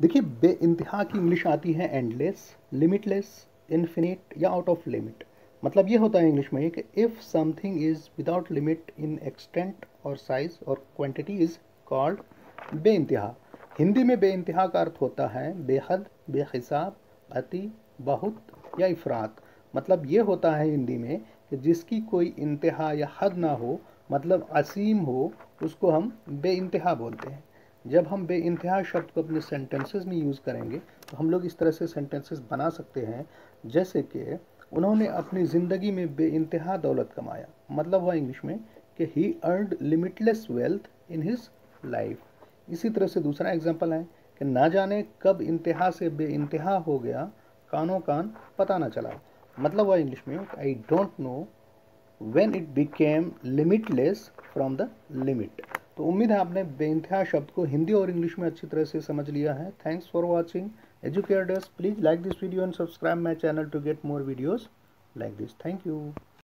देखिए बे इंतहा की इंग्लिश आती है एंडलेस लिमिटलेस इन्फिनिट या आउट ऑफ़ लिमिट मतलब ये होता है इंग्लिश में कि if something is without limit in extent और साइज़ और क्वांटिटी इज़ कॉल्ड बे इंतहा हिंदी में बे इंतहा का अर्थ होता है बेहद, बेहिसाब, अति, बहुत या इफरात। मतलब ये होता है हिंदी में कि जिसकी कोई इंतहा या हद ना हो मतलब असीम हो, उसको हम बे इंतहा बोलते हैं। जब हम बे इंतहा शब्द को अपने सेंटेंसेस में यूज़ करेंगे तो हम लोग इस तरह से सेंटेंसेस बना सकते हैं, जैसे कि उन्होंने अपनी ज़िंदगी में बे इंतहा दौलत कमाया। मतलब हुआ इंग्लिश में कि he earned limitless wealth in his life इसी तरह से दूसरा एग्ज़ाम्पल है कि ना जाने कब इंतहा से बे इंतहा हो गया, कानों कान पता ना चला। मतलब हुआ इंग्लिश में I don't know when it became limitless from the limit तो उम्मीद है आपने बेंथ्या शब्द को हिंदी और इंग्लिश में अच्छी तरह से समझ लिया है। Thanks for watching educators please like this video and subscribe my channel to get more videos like this thank you